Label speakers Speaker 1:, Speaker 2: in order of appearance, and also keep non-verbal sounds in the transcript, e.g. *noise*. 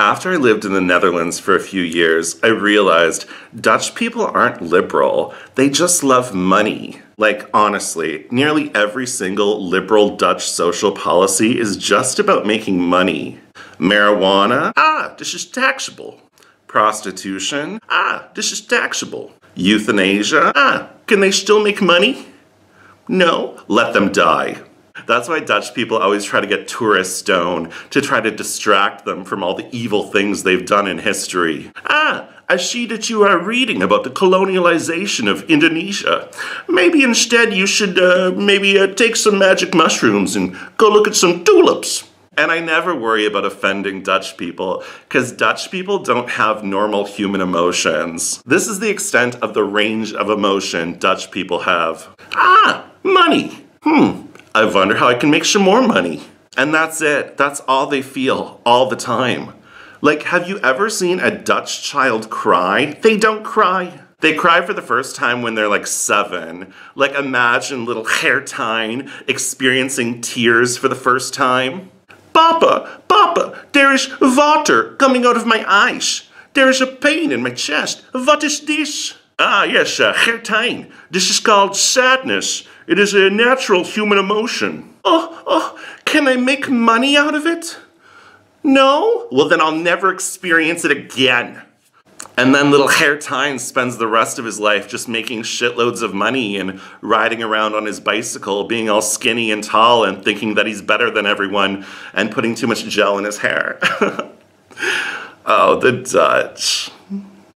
Speaker 1: After I lived in the Netherlands for a few years, I realized Dutch people aren't liberal. They just love money. Like, honestly, nearly every single liberal Dutch social policy is just about making money. Marijuana? Ah, this is taxable. Prostitution? Ah, this is taxable. Euthanasia? Ah, can they still make money? No, let them die. That's why Dutch people always try to get tourist stone to try to distract them from all the evil things they've done in history. Ah, I see that you are reading about the colonialization of Indonesia. Maybe instead you should uh, maybe uh, take some magic mushrooms and go look at some tulips. And I never worry about offending Dutch people, because Dutch people don't have normal human emotions. This is the extent of the range of emotion Dutch people have. Ah, money. Hmm, I wonder how I can make some more money. And that's it. That's all they feel all the time. Like, have you ever seen a Dutch child cry? They don't cry. They cry for the first time when they're like seven. Like, imagine little Gertijn experiencing tears for the first time. Papa, Papa, there is water coming out of my eyes. There is a pain in my chest. What is this? Ah, yes, uh. This is called sadness. It is a natural human emotion. Oh, oh, can I make money out of it? No? Well, then I'll never experience it again. And then little Gertijn spends the rest of his life just making shitloads of money and riding around on his bicycle, being all skinny and tall and thinking that he's better than everyone and putting too much gel in his hair. *laughs* oh, the Dutch.